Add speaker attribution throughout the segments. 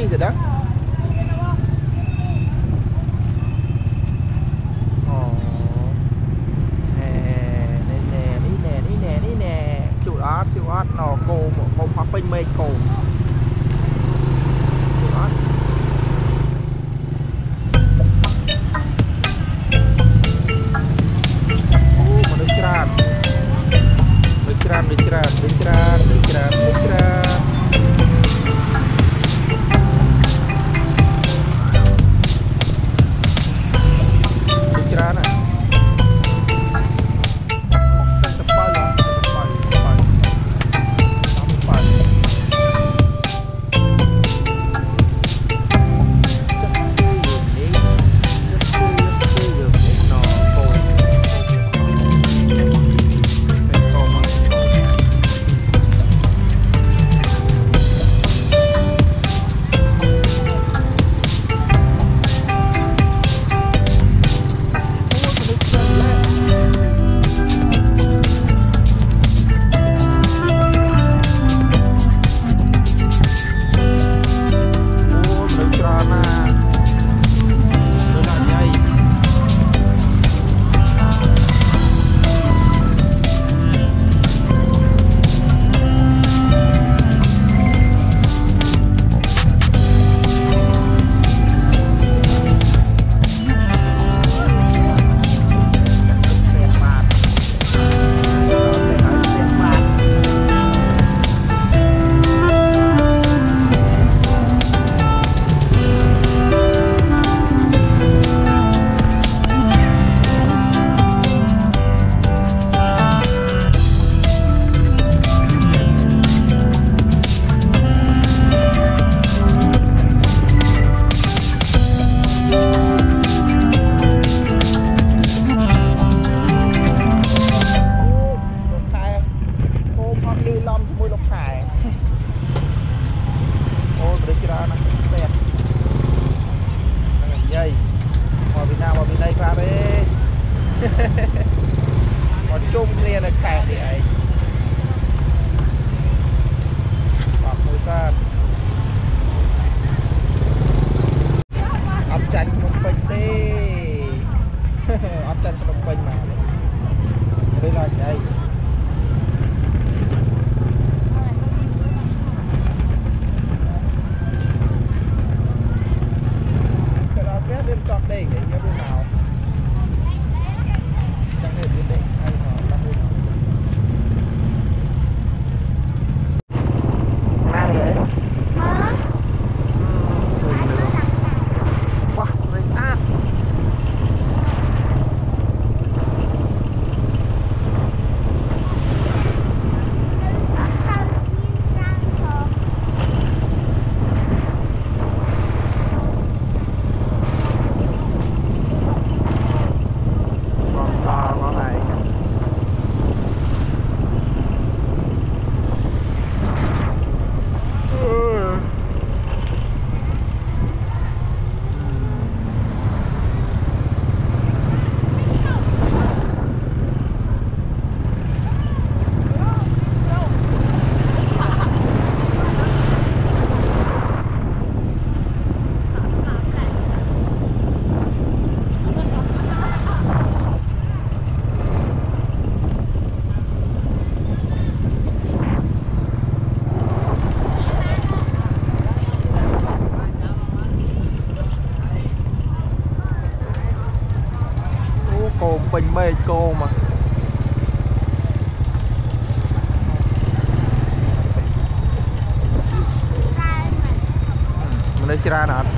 Speaker 1: России, да? còn chung liền là cả thì ấy Tirana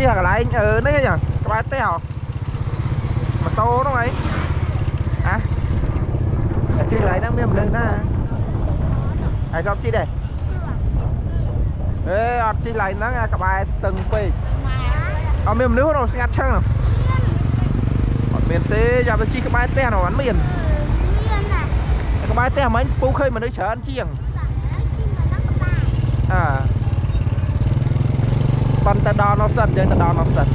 Speaker 1: ទៅជីអាកន្លែងអឺនេះហ៎ក្បែរផ្ទះហ៎ម៉ូតូហ្នឹងអីហ៎ជីកន្លែងហ្នឹងមានមនុស្សណាហើយចប់ជីដែរអេអត់ជីកន្លែងហ្នឹងអាក្បែរស្ទឹងពេកអត់មានមនុស្សហ្នឹងស្ងាត់ឈឹងហ្នឹងអត់មានទេចាំទៅជីកក្បែរផ្ទះហ្នឹងអត់មានក្បែរផ្ទះមិញពូឃើញមនុស្សច្រើនជាងអើ ប៉ុន្តែដល់នោះសិនយើងទៅដល់នោះសិន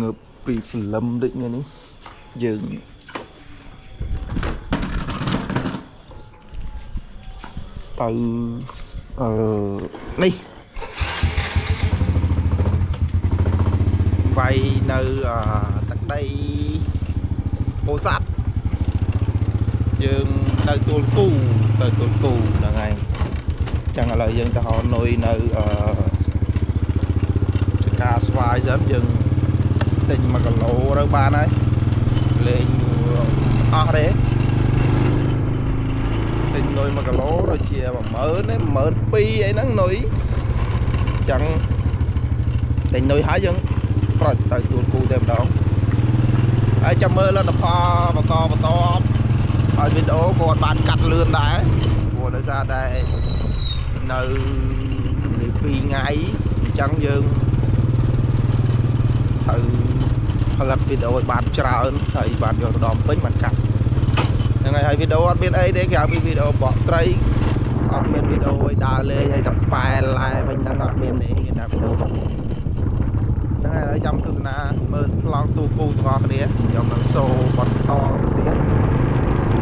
Speaker 1: ងើបពីព្រលឹមដូចថ្ងៃនេះយើងទៅអឺនេះវាយនៅអឺទឹកដីពោធិ៍សាត់យើងទៅទួលគូទៅទួលគូហ្នឹងហើយចឹងឥឡូវយើងទៅហោនុយនៅអឺចកាស្វាយសិនយើង ទិញ1គីឡូទៅបានហើយលេងអស់ទេទិញនុយ1គីឡូដូចជា10000ទេ12000អីហ្នឹងនុយចឹងទិញនុយហើយយើងប្រត់ទៅទួលគូតែម្ដងហើយចាំមើលលទ្ធផលបន្តបន្តហើយវីដេអូក៏អត់បានកាត់លឿនដែរព្រោះដោយសារតែនៅនេះ2ថ្ងៃអញ្ចឹងយើងត្រូវ ផលិតវីដេអូឲ្យបានច្រើនហើយបានយកទៅដល់ពេញបានកាត់ហ្នឹងហើយហើយវីដេអូអត់មានអីទេក្រៅពីវីដេអូបកត្រីអត់មានវីដេអូឲ្យដើរលេងហើយតែប៉ែឡែវិញហ្នឹងអត់មានទេគេថាវីដេអូហ្នឹងហើយឥឡូវចាំទស្សនាមើលប្លង់ទូគូទាំងអស់គ្នាខ្ញុំនឹងសូបន្តទៀត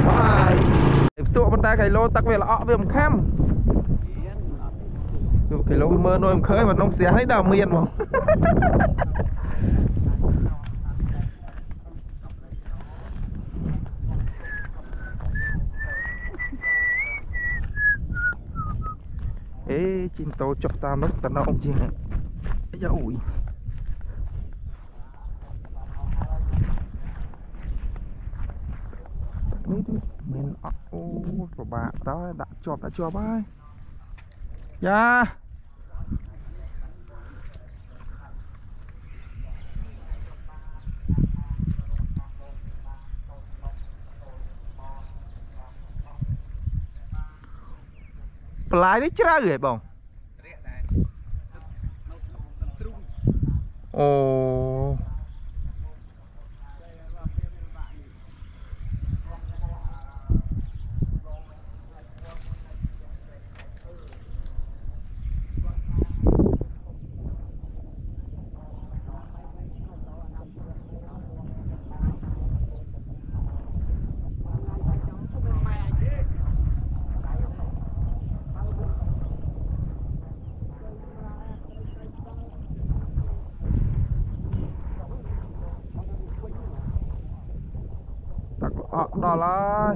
Speaker 1: បាយផ្ទក់ប៉ុន្តែគីឡូទឹកវាល្អក់វាមិនខាំគឺគីឡូវាមើលនួយមិនឃើញមកក្នុងស្រះនេះដល់មានមក អេជិះម៉ូតូចុះតាមនោះតំណងជាងអាយ៉ាអូយនេះទេមានអត់អូពិបាកដល់ដាក់ជាប់ដាក់ជាប់ហើយយ៉ា បន្លាយនេះជ្រៅហ៎បង
Speaker 2: រាក់ដែរនៅនៅទ្រូង
Speaker 1: អូ តាក់អក់ដល់ហើយ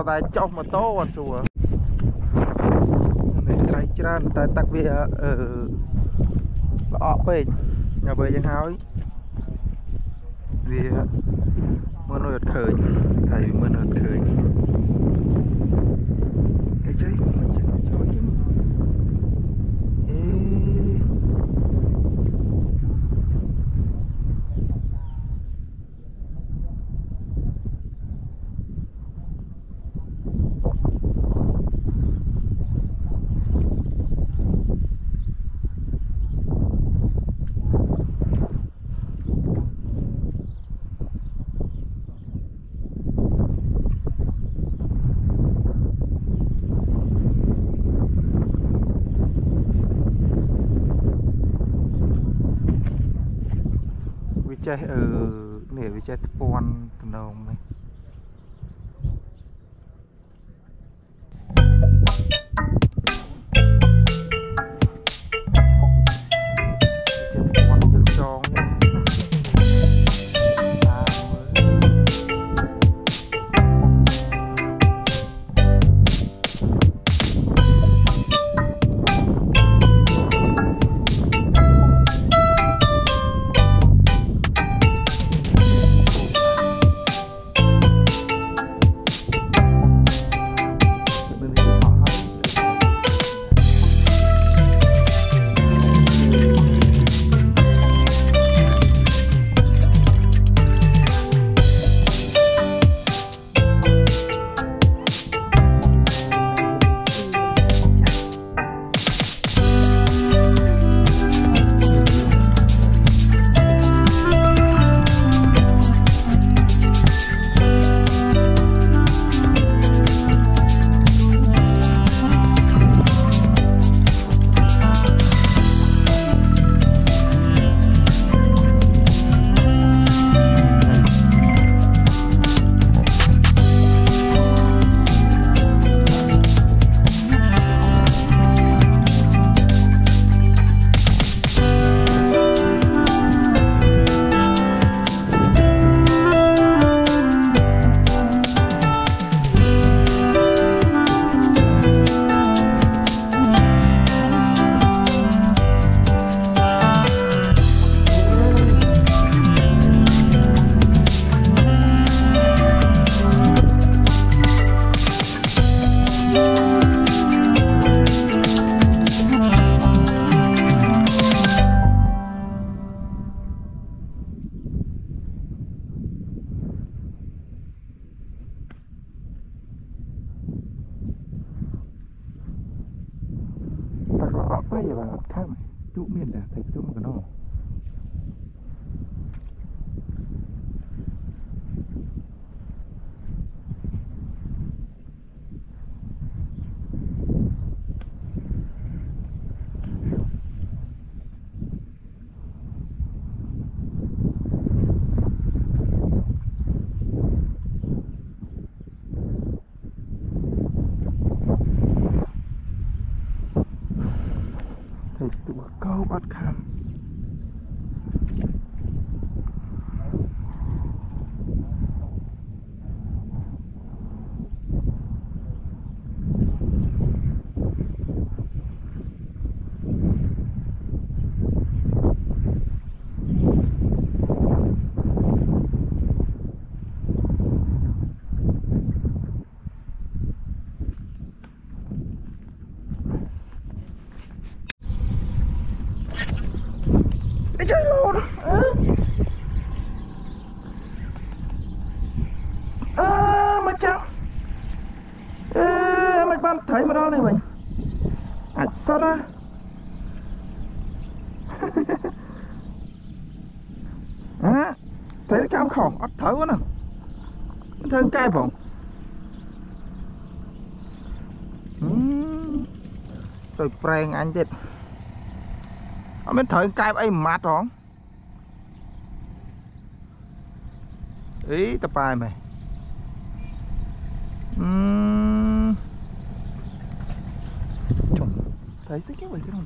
Speaker 1: តតែចុះម៉ូតូអត់ស្រួលនេះត្រីច្រើនតែទឹកវាអឺល្អក់ពេកដល់ពេលយើងហើយវាមើលនៅអត់ឃើញហើយមើលនៅអត់ឃើញ to មិនបានថៃមកដល់នេះវិញអាចសតណាហ៎តែកម្មខុសអត់ត្រូវណាមិនត្រូវកែផងហឹមទៅប្រែងអញទៀតអត់មានត្រូវកែបអីម៉ាត់ហងអីតប៉ែមែនអឺចុំ តែស្អីគេវិញក្នុង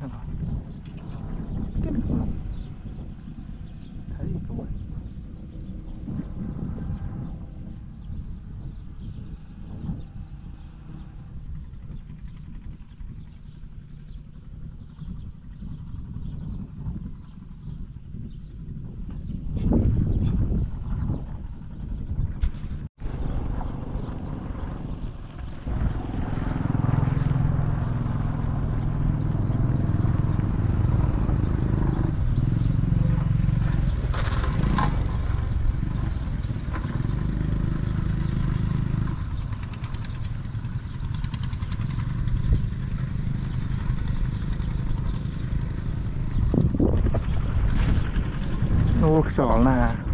Speaker 1: ô sọ là នុយដ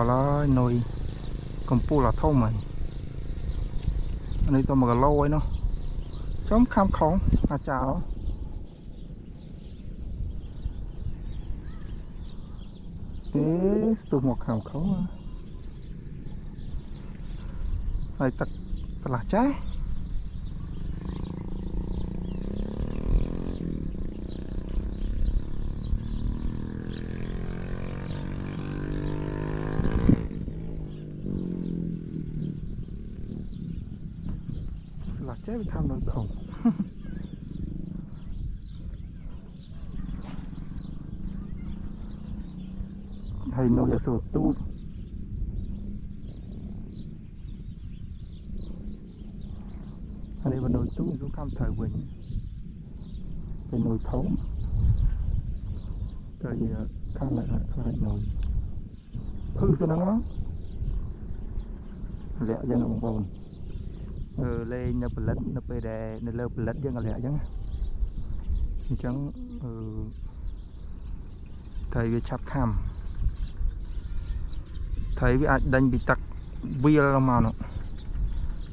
Speaker 1: ល់ហើយនុយកំពូលអាធំហើយអានេះទៅ1គីឡូហើយនោះចំខំខំអាចោអេស្ទុះមក ខំខំហើយទឹកឆ្លាស់ចាស់ឆ្លាស់ចេះវាធ្វើនៅធំ ហើយនៅយសូទូតអានេះបណ្ដោយទូតនោះខំត្រូវវិញពេលនុយធំទៅជាខាង lại ខ្លាចនុយភឺទៅហ្នឹងមកលាក់យ៉ាងបងប្អូនអឺលេងនៅផលិតនៅពេលដែ លនៅលើផលិតយើងក៏លាក់អញ្ចឹងណាអញ្ចឹងអឺត្រូវវាឆាប់ខាំ thấy វាអាចដេញពីទឹកវាលហ្នឹងមកនោះ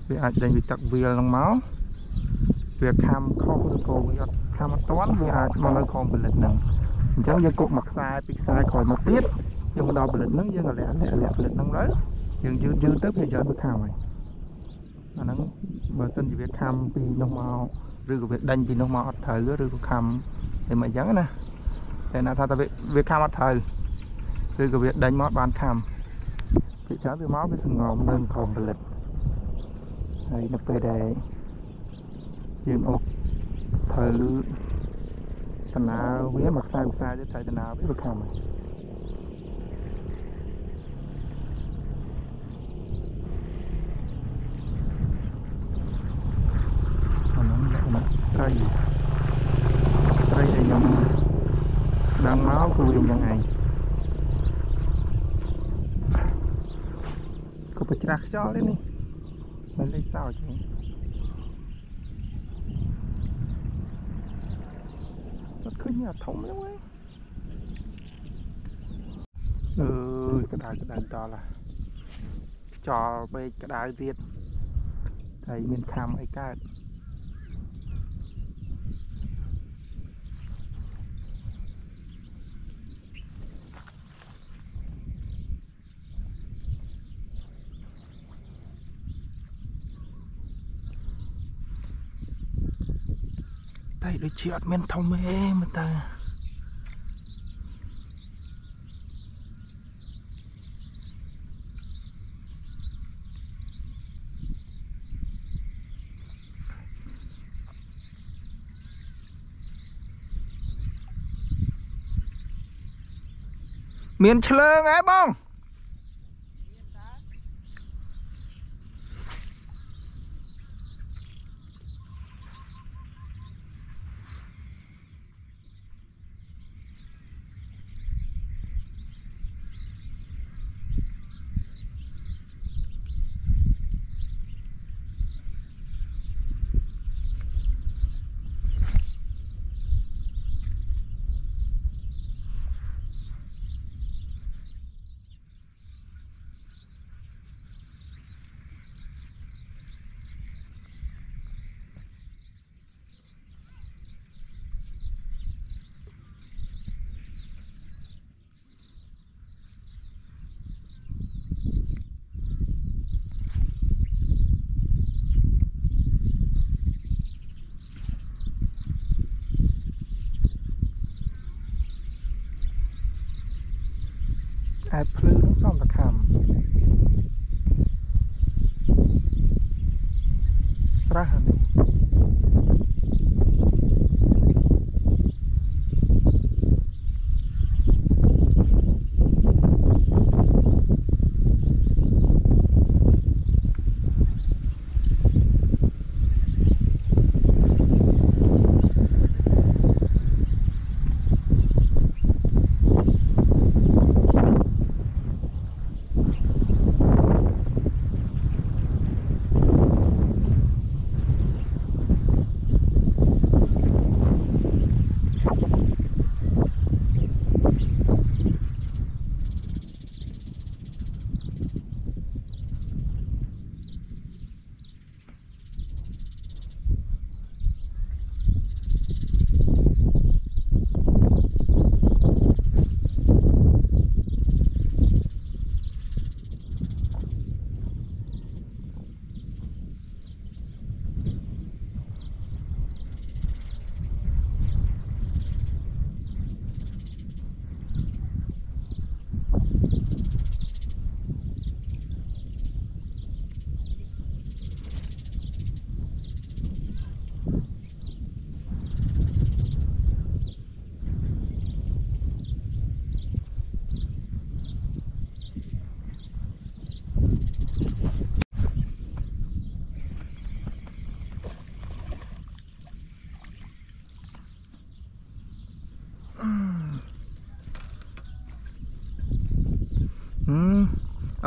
Speaker 1: វាអាចដេញពីទឹកវាលហ្នឹងមកវាខំខុសឬក៏វាអត់ខំអត់តាន់វាអាចមកនៅខំផលិតហ្នឹងអញ្ចឹងយើងគុកមួយខ្សែពីខ្សែក្រោយមកទៀតយើងមកដល់ផលិតហ្នឹងយើងក៏លាក់លាក់លាក់ផលិតហ្នឹងទៅយើងយឺតយឺតទៅវាច្រើនវាខំហើយ អាហ្នឹងបើសិនជាវាខំពីនោះមកឬក៏វាដេញពីនោះមកអត់ត្រូវឬក៏ខំតែមិនអញ្ចឹងណាតែណាថាតែវាវាខំអត់ត្រូវឬក៏វាដេញមកបានខំពីច្រើនវាមកវាសងំនៅក្រុមផលិតហើយនៅពេលដែលយើងអុកត្រូវដំណើរវាមកខ្សែខ្សែទៀតត្រូវដំណើរវាវាខំហើយអាហ្នឹងលក្ខណៈ ត្រីត្រីដែលខ្ញុំដឹងមកគឺយើងយ៉ាងឯងក៏បច្រាស់ខ្យល់ទេនេះមិនលេខសោចទេអត់ឃើញអាធំហ្នឹងហ៎អើយក្តៅក្តៅដល់ឡាខ្យល់ពេកក្តៅទៀតហើយមានខំអីកើត តែដូចជាអត់មានធំទេមើលតើមានឆ្លើងហ៎បង ខេត្តភ្លឺនិងសំតខំស្រះនេះ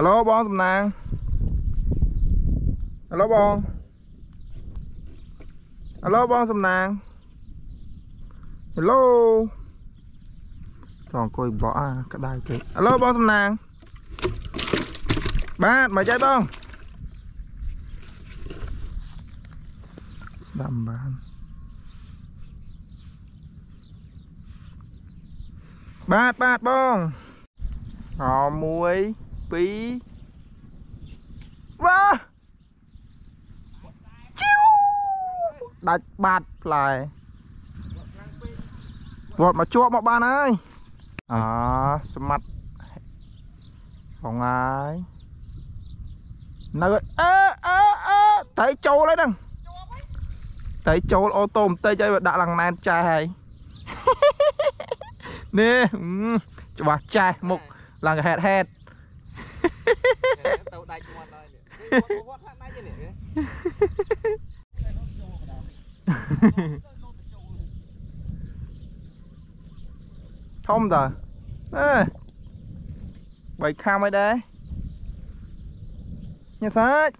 Speaker 1: ឡូបងសំណាងអាឡូបងអាឡូបងសំណាងអាឡូចង់អង្គុយបកអាក្តៅពេកអាឡូបងសំណាងបាទមកចៃបងស្ដាប់មិនបានបាទបាទបងអមួយ ពីរវ៉ាជីវដាច់បាត់ផ្លែវត្តមកជាប់មកបានហើយអាស្មាត់ហងហើយនៅអឺអឺអឺត្រីចូលហើយហ្នឹងត្រីចូលអូតូបន្តិចហើយដាក់ឡើងណែនចាស់ហើយនេះអឺច្បាស់ចាស់មុខឡើងហេតហេត
Speaker 2: ទៅដាច់មាត់ហើយនេះវត្តខ្លះដាច់នេះ
Speaker 1: ធំតើអេបីខាំអីដែរញ៉ាសាច់